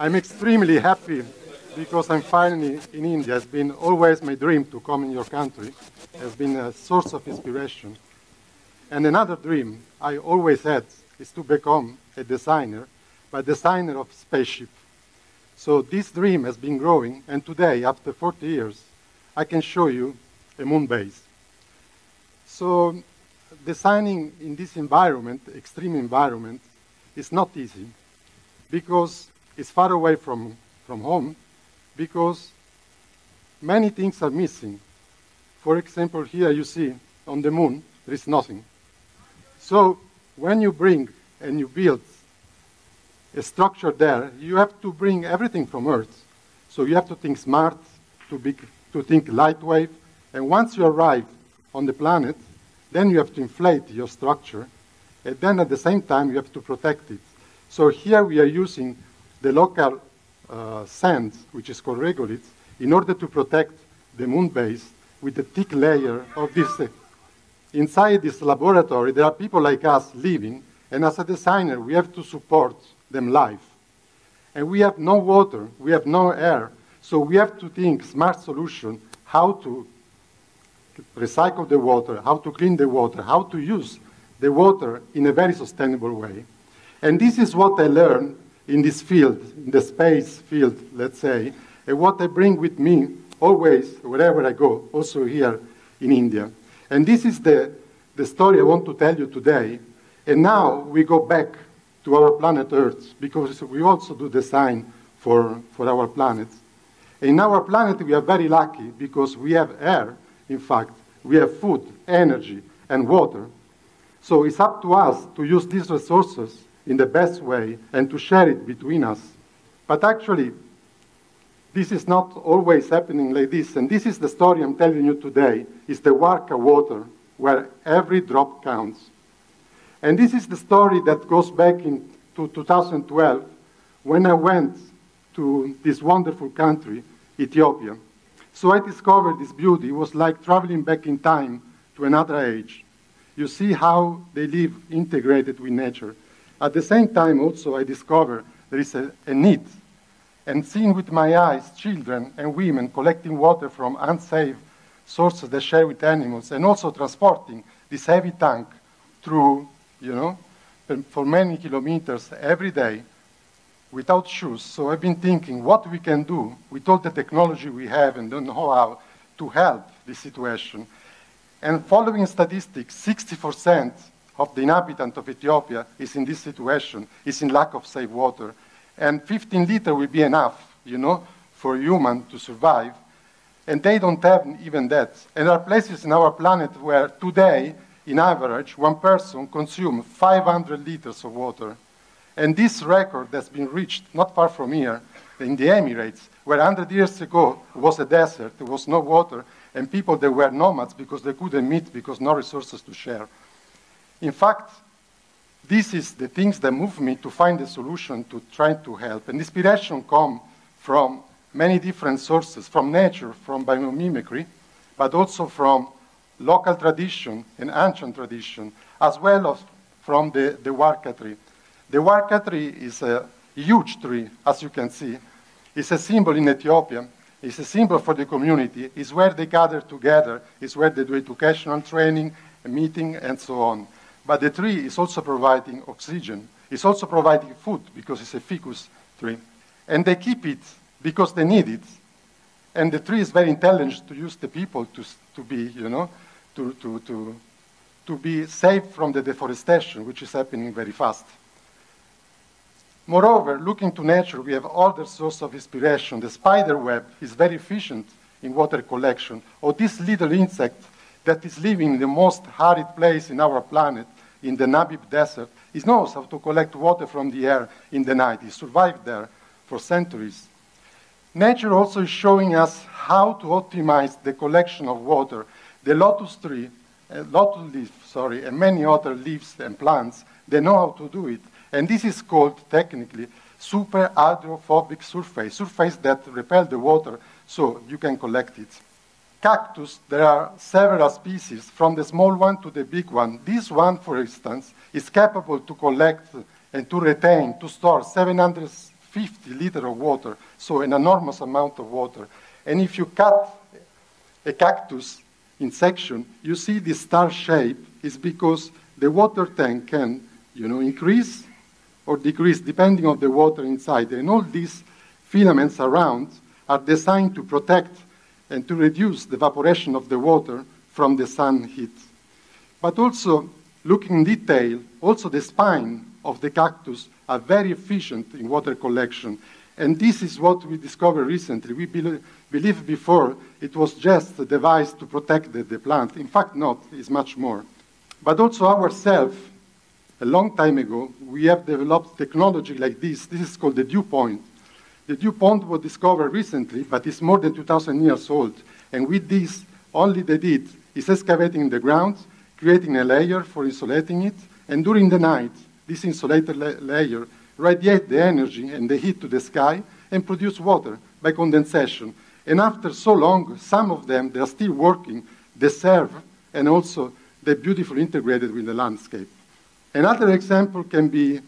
I'm extremely happy because I'm finally in India. It's been always my dream to come in your country. It has been a source of inspiration. And another dream I always had is to become a designer, but designer of spaceship. So this dream has been growing, and today, after 40 years, I can show you a moon base. So designing in this environment, extreme environment, is not easy because it's far away from, from home, because many things are missing. For example, here you see on the moon, there is nothing. So when you bring and you build a structure there, you have to bring everything from Earth. So you have to think smart, to, be, to think lightweight, and once you arrive on the planet, then you have to inflate your structure, and then at the same time you have to protect it. So here we are using the local uh, sand, which is called regolith, in order to protect the moon base with a thick layer of this. Uh, inside this laboratory, there are people like us living, and as a designer, we have to support them live. And we have no water, we have no air, so we have to think smart solution how to recycle the water, how to clean the water, how to use the water in a very sustainable way. And this is what I learned in this field, in the space field, let's say, and what I bring with me always, wherever I go, also here in India. And this is the, the story I want to tell you today. And now we go back to our planet Earth, because we also do design for, for our planet. In our planet, we are very lucky because we have air, in fact, we have food, energy, and water. So it's up to us to use these resources in the best way and to share it between us. But actually, this is not always happening like this, and this is the story I'm telling you today. is the Warka water, where every drop counts. And this is the story that goes back into 2012, when I went to this wonderful country, Ethiopia. So I discovered this beauty. It was like traveling back in time to another age. You see how they live integrated with nature. At the same time, also, I discover there is a, a need. And seeing with my eyes children and women collecting water from unsafe sources they share with animals, and also transporting this heavy tank through, you know, um, for many kilometers every day without shoes. So I've been thinking what we can do with all the technology we have and don't know how to help this situation. And following statistics, 60% of the inhabitants of Ethiopia is in this situation, is in lack of safe water. And 15 liters will be enough, you know, for human to survive. And they don't have even that. And there are places in our planet where today, in average, one person consumes 500 liters of water. And this record has been reached not far from here, in the Emirates, where 100 years ago was a desert, there was no water, and people they were nomads because they couldn't meet because no resources to share. In fact, this is the things that move me to find a solution to try to help. And inspiration comes from many different sources, from nature, from biomimicry, but also from local tradition and ancient tradition, as well as from the, the warka tree. The warka tree is a huge tree, as you can see. It's a symbol in Ethiopia. It's a symbol for the community. It's where they gather together. It's where they do educational training, meeting, and so on. But the tree is also providing oxygen. It's also providing food because it's a ficus tree. And they keep it because they need it. And the tree is very intelligent to use the people to, to be, you know, to, to, to, to be safe from the deforestation, which is happening very fast. Moreover, looking to nature, we have other sources of inspiration. The spider web is very efficient in water collection, or this little insect that is living in the most arid place in our planet in the Namib Desert, he knows how to collect water from the air in the night. He survived there for centuries. Nature also is showing us how to optimize the collection of water. The lotus tree, uh, lotus leaf, sorry, and many other leaves and plants, they know how to do it. And this is called technically super hydrophobic surface, surface that repel the water so you can collect it cactus, there are several species, from the small one to the big one. This one, for instance, is capable to collect and to retain, to store 750 liters of water, so an enormous amount of water. And if you cut a cactus in section, you see this star shape is because the water tank can, you know, increase or decrease depending on the water inside. And all these filaments around are designed to protect and to reduce the evaporation of the water from the sun heat. But also, looking in detail, also the spine of the cactus are very efficient in water collection. And this is what we discovered recently. We believe before it was just a device to protect the, the plant. In fact, not, it's much more. But also ourselves, a long time ago, we have developed technology like this. This is called the dew pond. The dew pond was discovered recently, but it's more than 2,000 years old. And with this, only they did is excavating the ground, creating a layer for insulating it, and during the night, this insulated la layer radiate the energy and the heat to the sky and produce water by condensation. And after so long, some of them, they are still working, they serve, and also they're beautifully integrated with the landscape. Another example can be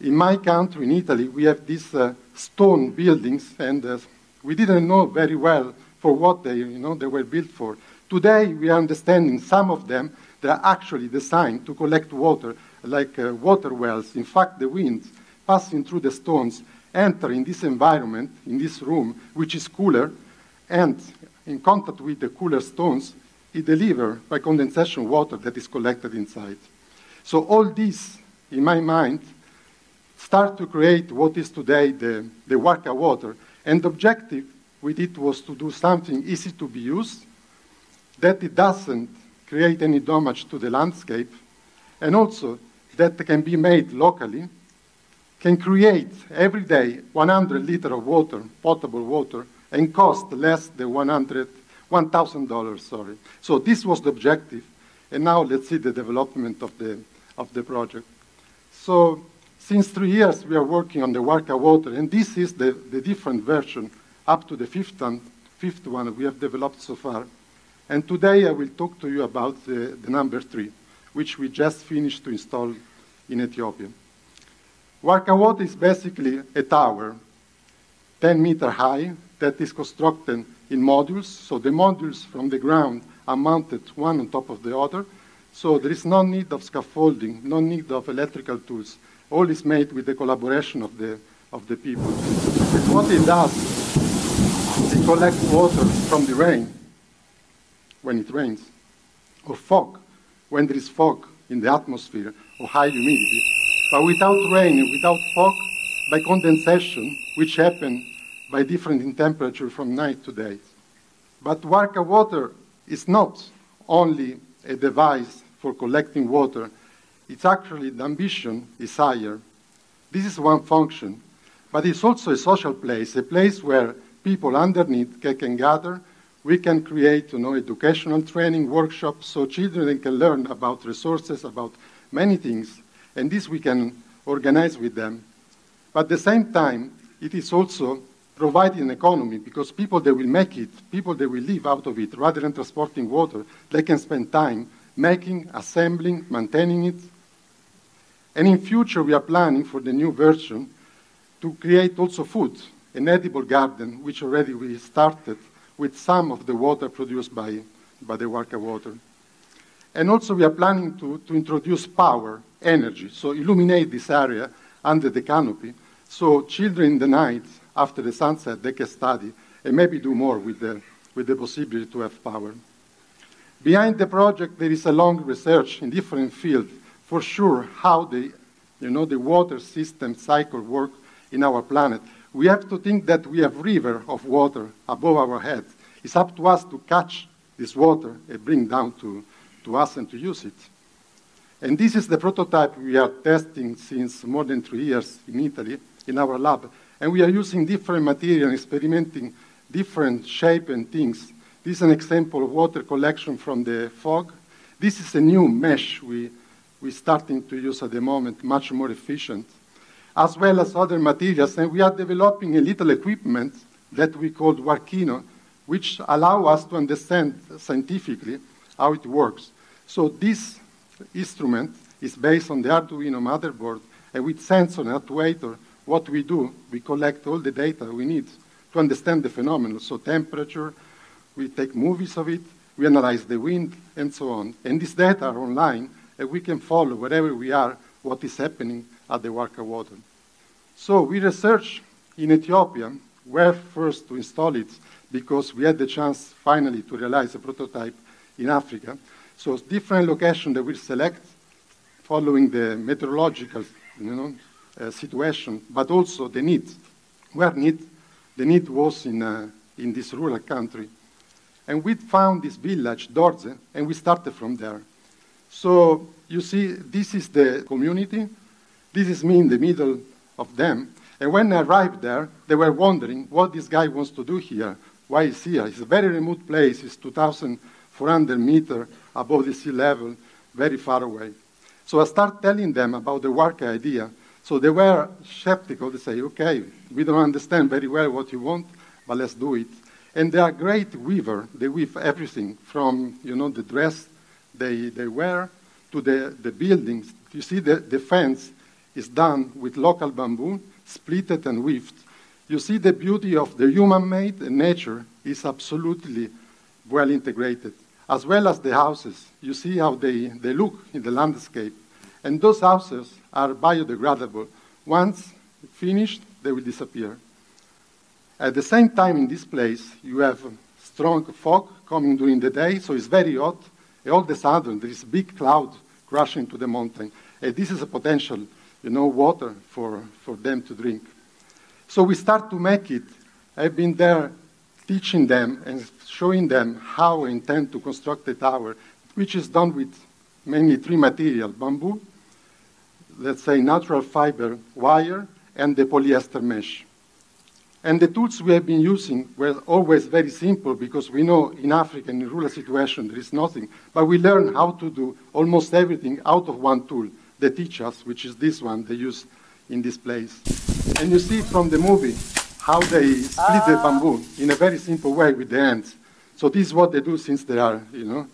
in my country, in Italy, we have this uh, stone buildings, and uh, we didn't know very well for what they, you know, they were built for. Today, we are understanding some of them, they are actually designed to collect water, like uh, water wells. In fact, the wind passing through the stones enter in this environment, in this room, which is cooler, and in contact with the cooler stones, it delivers by condensation water that is collected inside. So all this, in my mind, start to create what is today the, the Warka water. And the objective with it was to do something easy to be used, that it doesn't create any damage to the landscape, and also that can be made locally, can create every day 100 liters of water, potable water, and cost less than 100, $1,000, sorry. So this was the objective. And now let's see the development of the, of the project. So since three years, we are working on the Warka water, and this is the, the different version up to the fifth one, fifth one we have developed so far. And today I will talk to you about the, the number three, which we just finished to install in Ethiopia. Warka water is basically a tower, 10 meter high, that is constructed in modules. So the modules from the ground are mounted one on top of the other. So there is no need of scaffolding, no need of electrical tools. All is made with the collaboration of the, of the people. And what it does, it collects water from the rain when it rains, or fog when there is fog in the atmosphere, or high humidity. But without rain, without fog, by condensation, which happens by different in temperature from night to day. But Warka water is not only a device for collecting water, it's actually the ambition higher. This is one function, but it's also a social place, a place where people underneath can gather. We can create you know, educational training workshops so children can learn about resources, about many things, and this we can organize with them. But at the same time, it is also providing an economy because people that will make it, people that will live out of it, rather than transporting water, they can spend time making, assembling, maintaining it, and in future, we are planning for the new version to create also food, an edible garden, which already we started with some of the water produced by, by the Warka water. And also we are planning to, to introduce power, energy, so illuminate this area under the canopy, so children in the night, after the sunset, they can study and maybe do more with the, with the possibility to have power. Behind the project, there is a long research in different fields for sure how the, you know, the water system cycle work in our planet. We have to think that we have river of water above our heads. It's up to us to catch this water and bring down to, to us and to use it. And this is the prototype we are testing since more than three years in Italy in our lab. And we are using different material, experimenting different shape and things. This is an example of water collection from the fog. This is a new mesh we we're starting to use at the moment, much more efficient, as well as other materials. And we are developing a little equipment that we call Warkino, which allow us to understand scientifically how it works. So this instrument is based on the Arduino motherboard, and with sensor and actuator, what we do, we collect all the data we need to understand the phenomenon. So temperature, we take movies of it, we analyze the wind, and so on. And these data are online, and we can follow wherever we are what is happening at the Warka water. So we research in Ethiopia where first to install it because we had the chance finally to realize a prototype in Africa. So different locations that we select following the meteorological you know, uh, situation, but also the need. Where need, the need was in, uh, in this rural country. And we found this village, Dorze, and we started from there. So you see, this is the community. This is me in the middle of them. And when I arrived there, they were wondering what this guy wants to do here. Why is here? It's a very remote place. It's 2,400 meters above the sea level, very far away. So I started telling them about the work idea. So they were skeptical. They say, okay, we don't understand very well what you want, but let's do it. And they are great weaver. They weave everything from, you know, the dress they, they wear to the, the buildings. You see, the, the fence is done with local bamboo, splitted and weaved. You see the beauty of the human-made nature is absolutely well integrated, as well as the houses. You see how they, they look in the landscape. And those houses are biodegradable. Once finished, they will disappear. At the same time, in this place, you have strong fog coming during the day, so it's very hot. All of a sudden, there is a big cloud crashing to the mountain. And this is a potential, you know, water for, for them to drink. So we start to make it. I've been there teaching them and showing them how I intend to construct the tower, which is done with mainly three materials, bamboo, let's say natural fiber wire, and the polyester mesh. And the tools we have been using were always very simple because we know in Africa, in rural situation, there is nothing. But we learn how to do almost everything out of one tool they teach us, which is this one they use in this place. And you see from the movie how they split the bamboo in a very simple way with the hands. So this is what they do since they are, you know,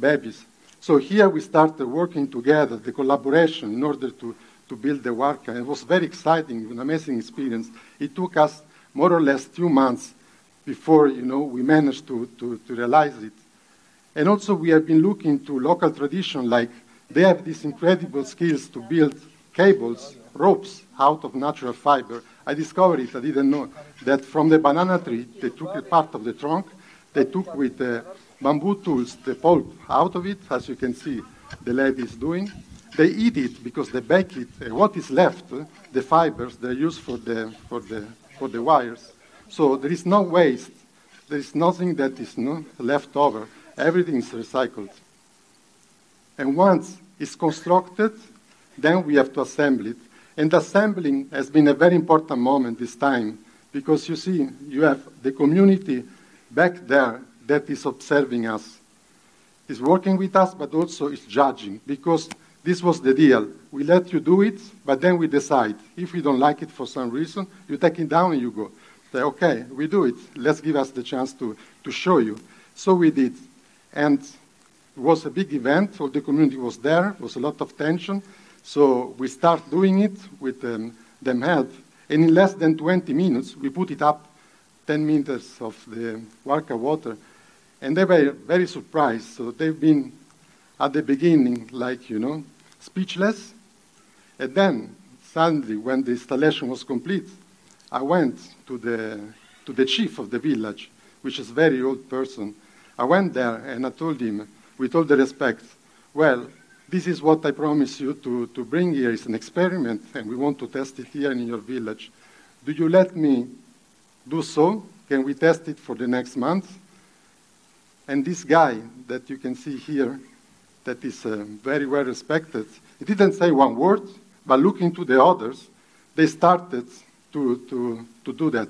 babies. So here we started working together, the collaboration in order to, to build the work. And it was very exciting, an amazing experience. It took us more or less two months before you know, we managed to, to, to realize it. And also we have been looking to local tradition, like they have these incredible skills to build cables, ropes out of natural fiber. I discovered it, I didn't know, that from the banana tree, they took a part of the trunk, they took with the bamboo tools the pulp out of it, as you can see the lady is doing. They eat it because they bake it. Uh, what is left, uh, the fibers, they use for the, for the for the wires. So there is no waste. There is nothing that is left over. Everything is recycled. And once it's constructed, then we have to assemble it. And assembling has been a very important moment this time because you see, you have the community back there that is observing us, is working with us, but also is judging because this was the deal. We let you do it, but then we decide. If we don't like it for some reason, you take it down and you go. Say, okay, we do it. Let's give us the chance to, to show you. So we did. And it was a big event. All the community was there. There was a lot of tension. So we start doing it with um, them help. And in less than 20 minutes, we put it up 10 meters of the Warka water. And they were very surprised. So they've been at the beginning, like, you know, speechless. And then, suddenly, when the installation was complete, I went to the, to the chief of the village, which is a very old person. I went there and I told him, with all the respect, well, this is what I promised you to, to bring here. It's an experiment, and we want to test it here in your village. Do you let me do so? Can we test it for the next month? And this guy that you can see here, that is uh, very well respected. He didn't say one word, but looking to the others, they started to, to, to do that.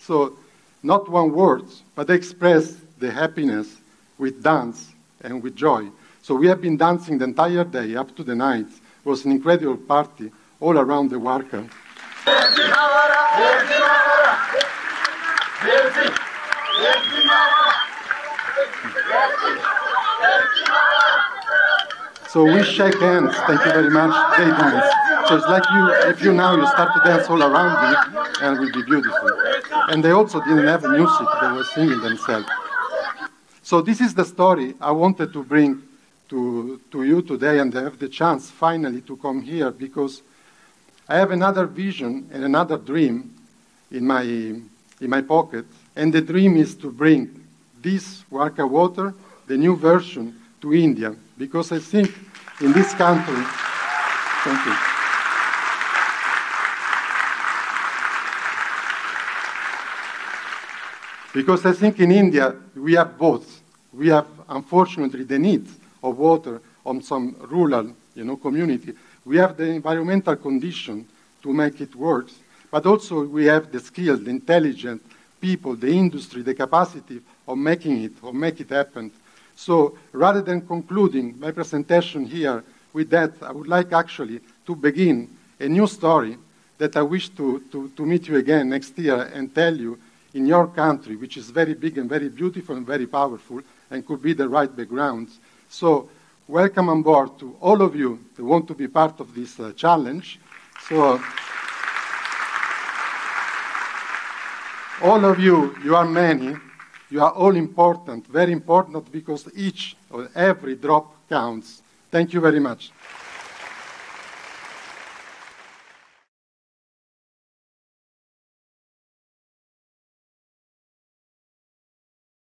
So, not one word, but they expressed the happiness with dance and with joy. So we have been dancing the entire day up to the night. It was an incredible party all around the Warka. So we shake hands. Thank you very much. Dance. So it's like you, if you now you start to dance all around me, and it will be beautiful. And they also didn't have music; they were singing themselves. So this is the story I wanted to bring to, to you today, and have the chance finally to come here because I have another vision and another dream in my, in my pocket, and the dream is to bring this Warka water, the new version, to India, because I think in this country, thank you. Because I think in India we have both. We have, unfortunately, the need of water on some rural you know, community. We have the environmental condition to make it work, but also we have the skilled, intelligent people, the industry, the capacity of making it, of make it happen. So rather than concluding my presentation here with that, I would like actually to begin a new story that I wish to, to, to meet you again next year and tell you in your country, which is very big and very beautiful and very powerful and could be the right background. So welcome on board to all of you that want to be part of this uh, challenge. So all of you, you are many, you are all important, very important because each or every drop counts. Thank you very much.